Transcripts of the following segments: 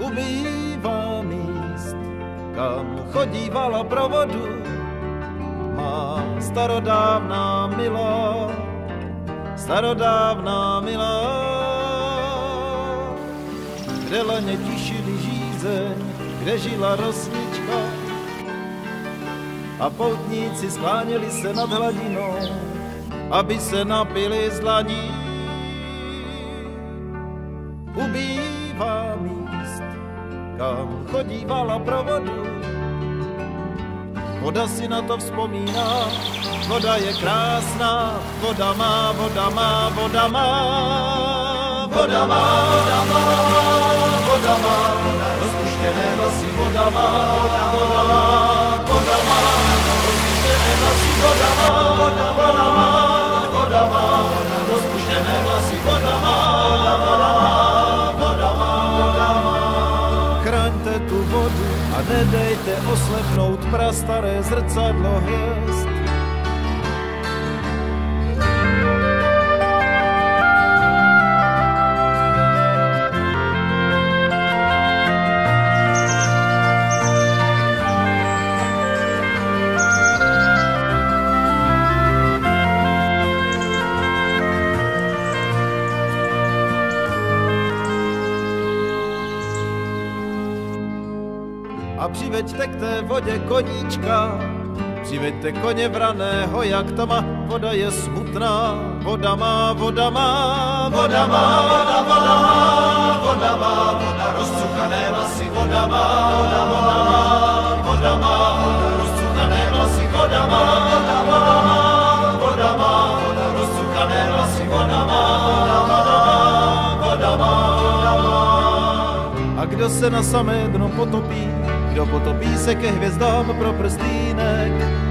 ubývá míst, kam chodívala pro vodu má starodávná milá, starodávná milá, kde laně tišili žízeň, kde žila rosnička a poutníci skláněli se nad hladinou, aby se napili z dlaní. Míst, kam chodívala pro vodu, voda si na to vzpomíná, voda je krásná, voda má, voda má, voda má, voda má, voda má, voda má, rozpuštěné vlasy, voda má, voda má, nedejte oslepnout prastaré zrcadlo hvězd. A přiveďte k té vodě koníčka. Přiveďte koně vraného, jak tma, voda je smutná, voda má, voda má, voda má, voda, voda má, voda má, voda rozcukané vlasy, voda má, voda, má, voda má, voda rozcukané vlasy, voda má, voda, má, voda má, voda rozcukané vlasy, má, voda má, voda má, voda má. A kdo se na samé dno potopí, kdo potopí se ke hvězdám pro prstýnek.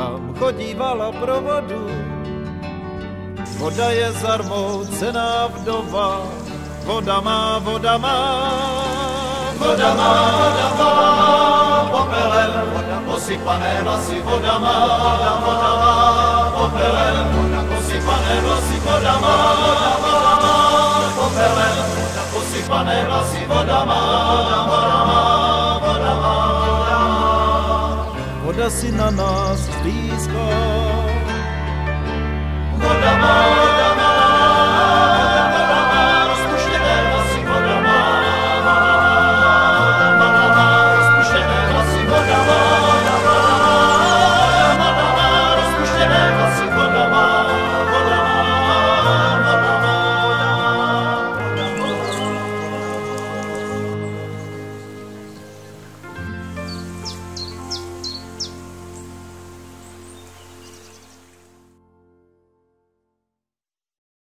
Kam chodívala pro vodu. Voda je zarmoucená vdova, voda má, voda má, voda má, voda má, popelem, posypané vlasy, voda má, voda, voda má, popelem, posypané vlasy, voda má, voda, voda má, popelem, posypané vlasy, voda má, voda, voda má, Voda si na nás blízko. Voda má,